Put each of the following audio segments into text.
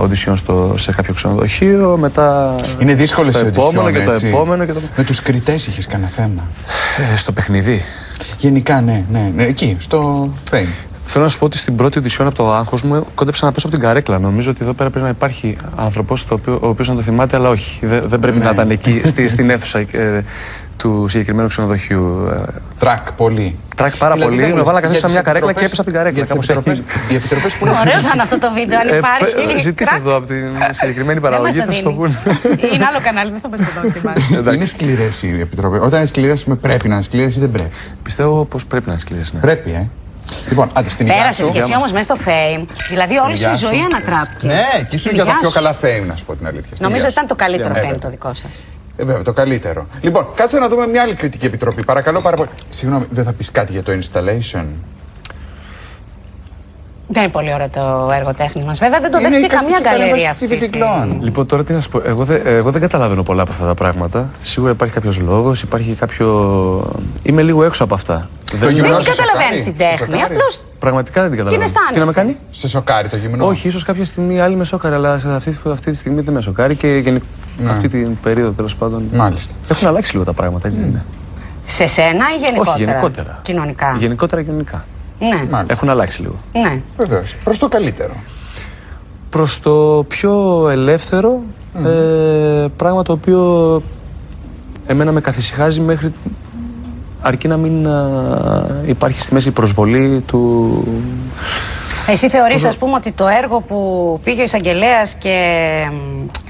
οντισιόν στο, σε κάποιο ξενοδοχείο, μετά Είναι δύσκολες το οι επόμενο audition, και το έτσι. επόμενο και το... Με τους κριτές είχες κανένα θέμα; Ε, στο παιχνίδι. Γενικά, ναι, ναι, ναι, εκεί, στο fame. Θέλω να σου πω ότι στην πρώτη οντισιόν από το άγχος μου κόντεψα να πέσω από την καρέκλα. Νομίζω ότι εδώ πέρα πρέπει να υπάρχει άνθρωπος ο οποίος να το θυμάται, αλλά όχι. Δεν, δεν πρέπει Ναι. να ήταν εκεί στη, στην αίθουσα ε, του συγκεκριμένου ξενοδοχείου. Ε, Τρακ, πολύ. Τρακ πάρα Δηλαδή, πολύ. δεν Με μου βάλα λες, καθώς σε για μια τις καρέκλα και επιτροπές- έπεσα από την καρέκλα. για τις Κάπως επιτροπές- έτσι. Οι επιτροπές που είναι Ωραίο θα είναι αυτό το βίντεο, αν Ε, υπάρχει. πε- Ζητήστε Κρακ. εδώ από την συγκεκριμένη Δεν μας παραγωγή, το θα σου το δίνει. πούνε. Είναι άλλο κανάλι, δεν θα μας το δώσει. μάλλον. Είναι σκληρές οι επιτροπές. Όταν είναι σκληρές, πρέπει να είναι σκληρές ή δεν πρέπει. Πιστεύω πως πρέπει να είναι σκληρές. Ναι. Πρέπει, ε. Λοιπόν, άντε στην υγεία Πέρασε σου. και εσύ όμως μέσα στο fame. Δηλαδή όλη σου Υγεία η ζωή σου. ανατράπηκε. Ναι, και ήσουν Στην για τα υγεία πιο σου. καλά fame, να σου πω την αλήθεια. Στην Νομίζω υγεία ότι ήταν σου. το καλύτερο Ε, fame βέβαια. το δικό σας. Ε, βέβαια, το καλύτερο. Λοιπόν, κάτσε να δούμε μια άλλη κριτική επιτροπή. Παρακαλώ πάρα πολύ. Συγγνώμη, δεν θα πεις κάτι για το installation; Δεν είναι πολύ ωραίο το έργο τέχνης μας. Βέβαια δεν το Είναι δέχτηκε εικαστική καμία γκαλερία παρέμβαση αυτή. στη Βιτικλών. Λοιπόν, τώρα τι να σου πω. Εγώ, δεν- εγώ δεν καταλαβαίνω πολλά από αυτά τα πράγματα. Σίγουρα υπάρχει κάποιος λόγος, υπάρχει κάποιο. Είμαι λίγο έξω από αυτά. Δεν- γυμνό Δεν σε καταλαβαίνεις σοκάρει, την σε τέχνη. σοκάρει. Απλώς Πραγματικά δεν την καταλαβαίνω. αισθάνεσαι. Τι να με κάνει; Σε σοκάρει το γυμνό. Όχι, ίσως κάποια στιγμή άλλη με σοκάρει, αλλά σε αυτή, αυτή τη στιγμή δεν με σοκάρει και γενικ... Ναι. αυτή την περίοδο τέλος πάντων. Μάλιστα. Έχουν αλλάξει λίγο τα πράγματα, έτσι δεν είναι; σε σένα ή γενικότερα; Όχι, γενικότερα. Κοινωνικά; Γενικότερα κοινωνικά. Ναι. Μάλιστα. Έχουν αλλάξει λίγο. ναι. Βεβαίως. Προς το καλύτερο. Προς το πιο ελεύθερο ε, πράγμα το οποίο εμένα με καθησυχάζει μέχρι αρκεί να μην α, υπάρχει στη μέση η προσβολή του Εσύ θεωρείς ας πούμε ότι το έργο που πήγε ο εισαγγελέας και.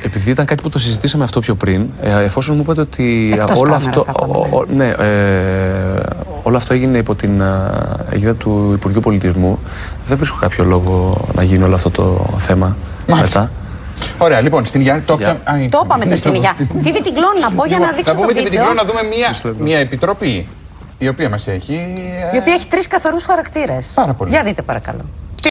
Επειδή ήταν κάτι που το συζητήσαμε αυτό πιο πριν, ε, εφόσον μου είπατε ότι Εκτός όλο κάμερας αυτό, τα πάμε, ο- ο- ναι, ε, όλο αυτό έγινε υπό την α, αιγύδα του Υπουργείου Πολιτισμού, δεν βρίσκω κάποιο λόγο να γίνει όλο αυτό το θέμα Μάλιστα. μετά. Ωραία, λοιπόν, στην Υγεία. Το, Γεια. Α, Το είπαμε το στην υγεία. Τι βιτιγκλών να πω για να Λοιπόν, δείξω να το πούμε την βίντεο. Βιτικλών να δούμε μια, λεπτά. μια επιτροπή η οποία μας έχει. ε, Η οποία έχει τρεις καθαρούς χαρακτήρες. Πάρα πολύ. Για δείτε παρακαλώ.